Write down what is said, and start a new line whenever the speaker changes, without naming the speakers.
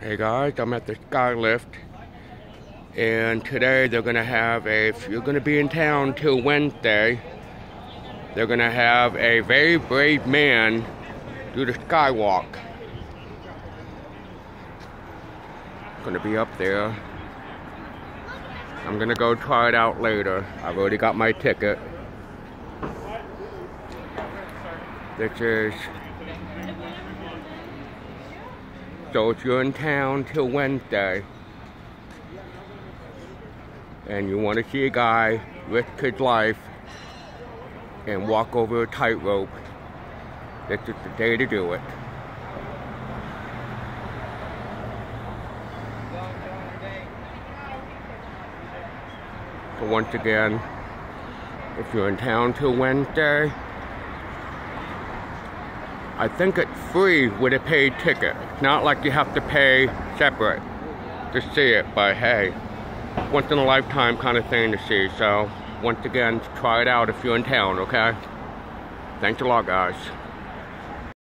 Hey guys, I'm at the Skylift, and today they're gonna have a. If you're gonna be in town till Wednesday, they're gonna have a very brave man do the skywalk. Gonna be up there. I'm gonna go try it out later. I've already got my ticket. This is so if you're in town till Wednesday and you want to see a guy risk his life and walk over a tightrope, this is the day to do it. So once again, if you're in town till Wednesday, I think it's free with a paid ticket. Not like you have to pay separate to see it, but hey, once in a lifetime kind of thing to see. So once again, try it out if you're in town, okay? Thanks a lot, guys.